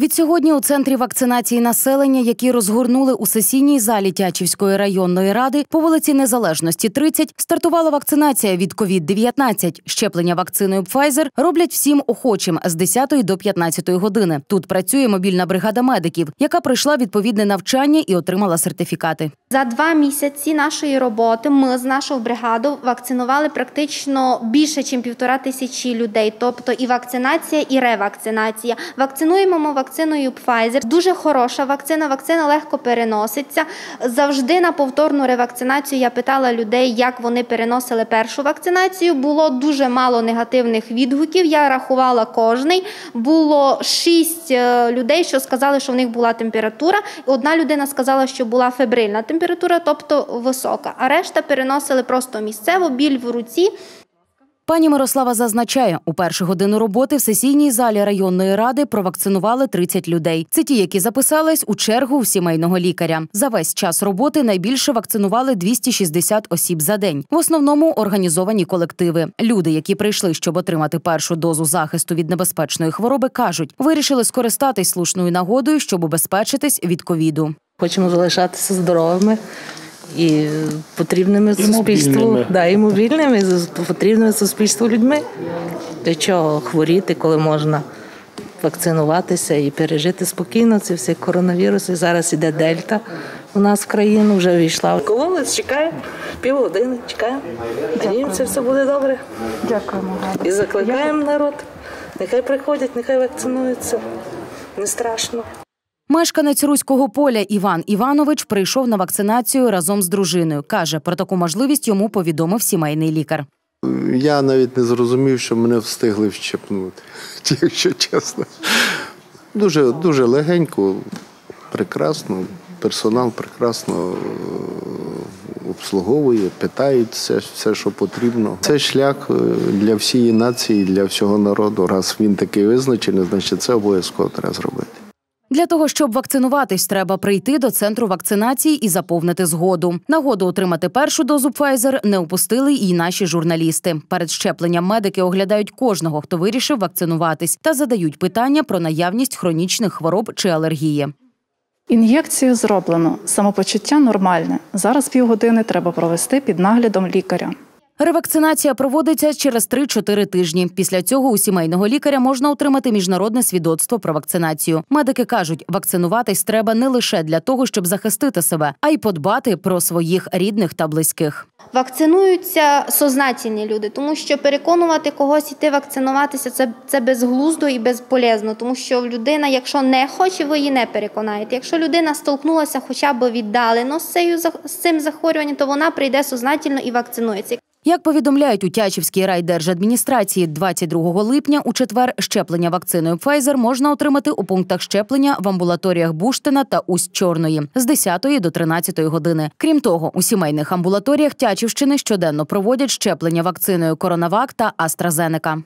Відсьогодні у центрі вакцинації населення, які розгорнули у сесійній залі Тячівської районної ради по вулиці Незалежності 30, стартувала вакцинація від COVID-19. Щеплення вакциною Pfizer роблять всім охочим з 10 до 15 години. Тут працює мобільна бригада медиків, яка пройшла відповідне навчання і отримала сертифікати. За два місяці нашої роботи ми з нашою бригадою вакцинували практично більше, ніж півтора тисячі людей. Тобто і вакцинація, і ревакцинація. Вакцинуємо ми вакциною Pfizer. Дуже хороша вакцина. Вакцина легко переноситься. Завжди на повторну ревакцинацію я питала людей, як вони переносили першу вакцинацію. Було дуже мало негативних відгуків. Я рахувала кожний. Було шість е, людей, що сказали, що в них була температура. Одна людина сказала, що була фебрильна температура, тобто висока. А решта переносили просто місцево біль в руці. Пані Мирослава зазначає, у першу годину роботи в сесійній залі районної ради провакцинували 30 людей. Це ті, які записались у чергу у сімейного лікаря. За весь час роботи найбільше вакцинували 260 осіб за день. В основному організовані колективи. Люди, які прийшли, щоб отримати першу дозу захисту від небезпечної хвороби, кажуть, вирішили скористатись слушною нагодою, щоб убезпечитись від ковіду. Хочемо залишатися здоровими і потрібними суспільству. мобільними. Да, і мобільними, потрібними суспільству людьми. Для чого хворіти, коли можна вакцинуватися і пережити спокійно ці всі коронавіруси. Зараз іде дельта. У нас в країну вже війшла. Колонець чекає півгодини, чекаємо. Надіємося, все буде добре. Дякуємо. І закликаємо народ. Нехай приходять, нехай вакцинуються. Не страшно. Мешканець руського поля Іван Іванович прийшов на вакцинацію разом з дружиною. каже, про таку можливість йому повідомив сімейний лікар. Я навіть не зрозумів, що мене встигли вщепнути, якщо чесно. Дуже, дуже легенько, прекрасно. Персонал прекрасно е, обслуговує, питають все, все, що потрібно. Це шлях е, для всієї нації, для всього народу. Раз він такий визначений, значить це обов'язково треба зробити. Для того щоб вакцинуватись, треба прийти до центру вакцинації і заповнити згоду. Нагоду отримати першу дозу Pfizer не упустили і наші журналісти. Перед щепленням медики оглядають кожного, хто вирішив вакцинуватись, та задають питання про наявність хронічних хвороб чи алергії. Ін'єкцію зроблено. Самопочуття нормальне. Зараз півгодини треба провести під наглядом лікаря. Ревакцинація проводиться через 3-4 тижні. Після цього у сімейного лікаря можна отримати міжнародне свідоцтво про вакцинацію. Медики кажуть, вакцинуватись треба не лише для того, щоб захистити себе, а й подбати про своїх рідних та близьких. Вакцинуються сознательні люди, тому що переконувати когось іти вакцинуватися це, безглуздо і безполезно, тому що людина, якщо не хоче, ви її не переконаєте. Якщо людина столкнулася хоча б віддалено з цим захворюванням, то вона прийде сознательно і вакцинується. Як повідомляють у Тячівській райдержадміністрації, 22 липня у четвер щеплення вакциною Pfizer можна отримати у пунктах щеплення в амбулаторіях Буштина та Усть Чорної з 10 до 13 години. Крім того, у сімейних амбулаторіях Тячівщини щоденно проводять щеплення вакциною Коронавак та AstraZeneca.